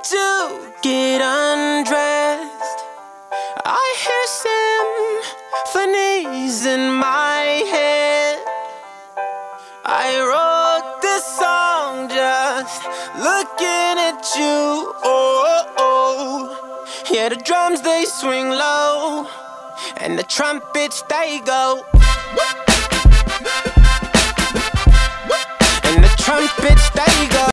To get undressed, I hear symphonies in my head. I wrote this song just looking at you. Oh, oh. yeah, the drums they swing low, and the trumpets they go. And the trumpets they go.